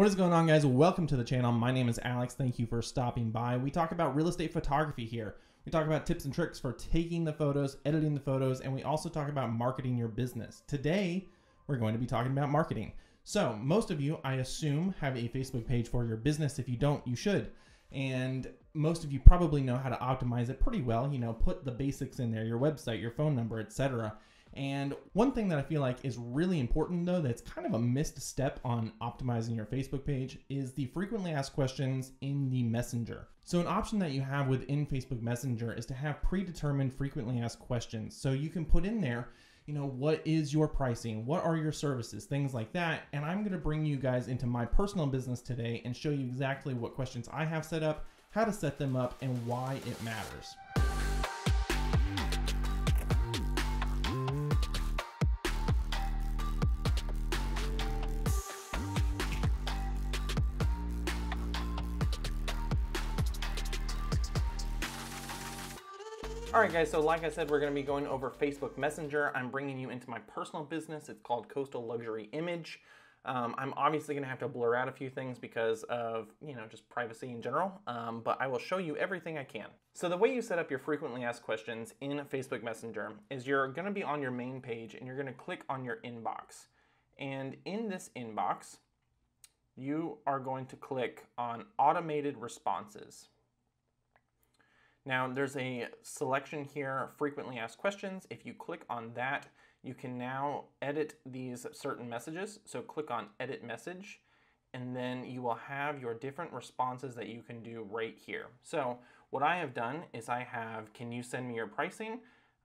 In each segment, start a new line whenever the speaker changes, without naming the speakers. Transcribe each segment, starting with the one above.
What is going on guys? Welcome to the channel. My name is Alex. Thank you for stopping by. We talk about real estate photography here. We talk about tips and tricks for taking the photos, editing the photos, and we also talk about marketing your business. Today, we're going to be talking about marketing. So most of you, I assume, have a Facebook page for your business. If you don't, you should. And most of you probably know how to optimize it pretty well. You know, put the basics in there, your website, your phone number, etc. And one thing that I feel like is really important though, that's kind of a missed step on optimizing your Facebook page is the frequently asked questions in the messenger. So an option that you have within Facebook Messenger is to have predetermined frequently asked questions. So you can put in there, you know, what is your pricing? What are your services? Things like that. And I'm going to bring you guys into my personal business today and show you exactly what questions I have set up, how to set them up, and why it matters. All right, guys, so like I said, we're gonna be going over Facebook Messenger. I'm bringing you into my personal business. It's called Coastal Luxury Image. Um, I'm obviously gonna have to blur out a few things because of, you know, just privacy in general, um, but I will show you everything I can. So the way you set up your frequently asked questions in Facebook Messenger is you're gonna be on your main page and you're gonna click on your inbox. And in this inbox, you are going to click on automated responses. Now there's a selection here, frequently asked questions. If you click on that, you can now edit these certain messages. So click on edit message and then you will have your different responses that you can do right here. So what I have done is I have, can you send me your pricing?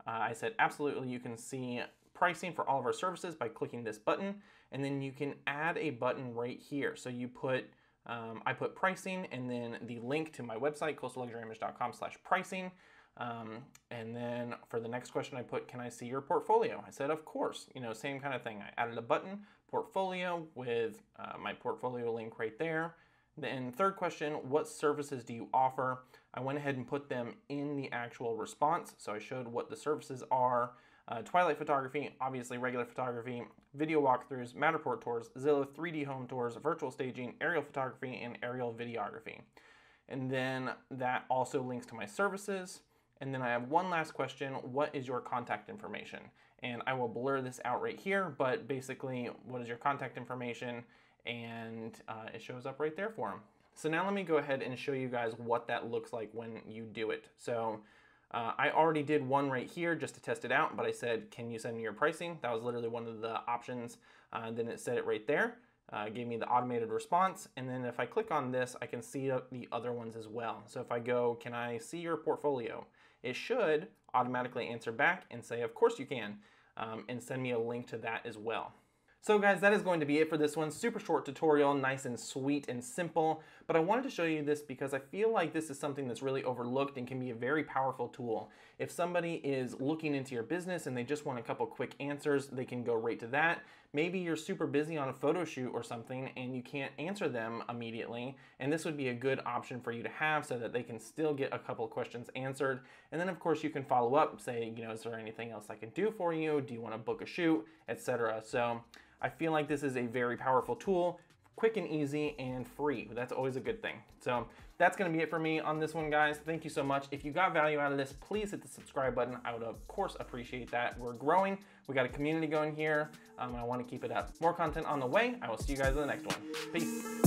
Uh, I said, absolutely, you can see pricing for all of our services by clicking this button. And then you can add a button right here. So you put um, I put pricing and then the link to my website, coastalluxuryimage.com slash pricing. Um, and then for the next question, I put, can I see your portfolio? I said, of course, you know, same kind of thing. I added a button, portfolio, with uh, my portfolio link right there. Then third question, what services do you offer? I went ahead and put them in the actual response. So I showed what the services are, uh, Twilight photography, obviously regular photography, video walkthroughs, Matterport tours, Zillow 3D home tours, virtual staging, aerial photography, and aerial videography. And then that also links to my services. And then I have one last question, what is your contact information? And I will blur this out right here, but basically, what is your contact information? And uh, it shows up right there for them. So now let me go ahead and show you guys what that looks like when you do it. So uh, I already did one right here just to test it out, but I said, can you send me your pricing? That was literally one of the options. Uh, then it said it right there, uh, gave me the automated response. And then if I click on this, I can see the other ones as well. So if I go, can I see your portfolio? It should automatically answer back and say, of course you can, um, and send me a link to that as well. So guys, that is going to be it for this one. Super short tutorial, nice and sweet and simple. But I wanted to show you this because I feel like this is something that's really overlooked and can be a very powerful tool. If somebody is looking into your business and they just want a couple quick answers, they can go right to that. Maybe you're super busy on a photo shoot or something and you can't answer them immediately. And this would be a good option for you to have so that they can still get a couple questions answered. And then of course you can follow up, say, you know, is there anything else I can do for you? Do you want to book a shoot, etc. So I feel like this is a very powerful tool, quick and easy and free. That's always a good thing. So that's gonna be it for me on this one, guys. Thank you so much. If you got value out of this, please hit the subscribe button. I would of course appreciate that. We're growing. We got a community going here. Um, I wanna keep it up. More content on the way. I will see you guys in the next one. Peace.